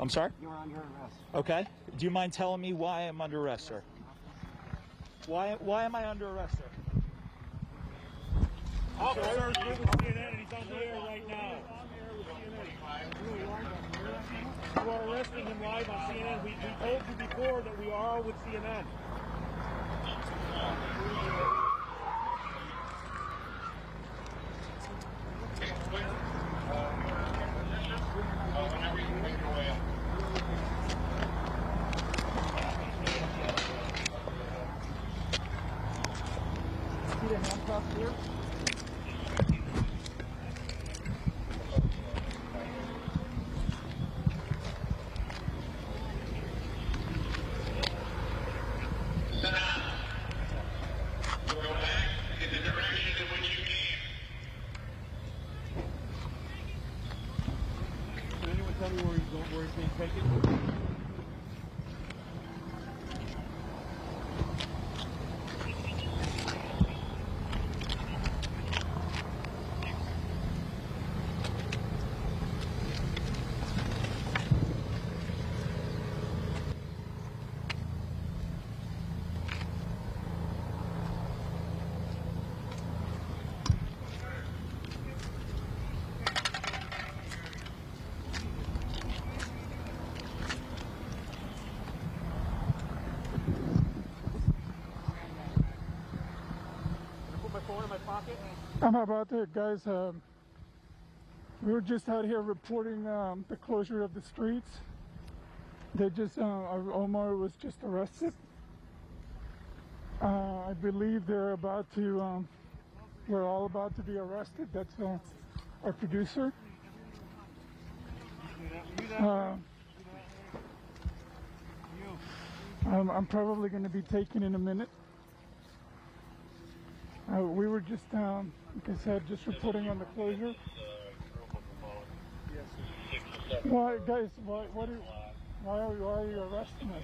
I'm sorry? You're under arrest. Okay. Do you mind telling me why I'm under arrest, sir? Why why am I under arrest, sir? Officer's with CNN and he's on the air right now. You are arresting him live on CNN. We, we told you before that we are with CNN. See the handcuffs here? Go back in the direction in which you came. Can anyone tell me where he's going, where he's? I'm about there, guys. Um, we were just out here reporting um, the closure of the streets. They just, uh, Omar was just arrested. Uh, I believe they're about to, um, we're all about to be arrested. That's uh, our producer. Uh, I'm, I'm probably going to be taken in a minute. Uh, we were just, um, like I said, just reporting on the closure. Why, guys? Why? What? Are, why are why are you arresting us?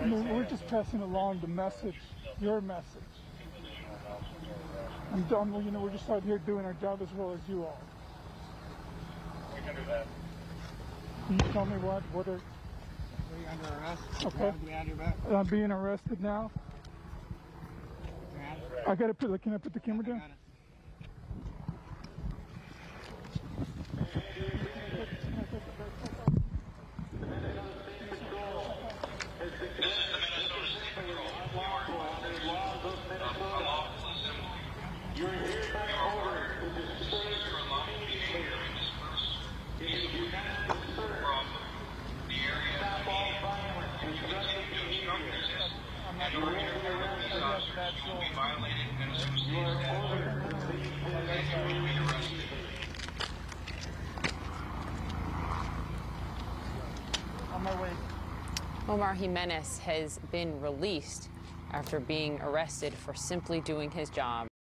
I mean, we're just passing along the message, your message. I'm done. You know, we're just out here doing our job as well as you are. We Can do that. Can you tell me what? What are? Are you under arrest? Okay. You have to be on your back. I'm being arrested now. I gotta put. Can I put the camera Omar Jimenez has been released after being arrested for simply doing his job.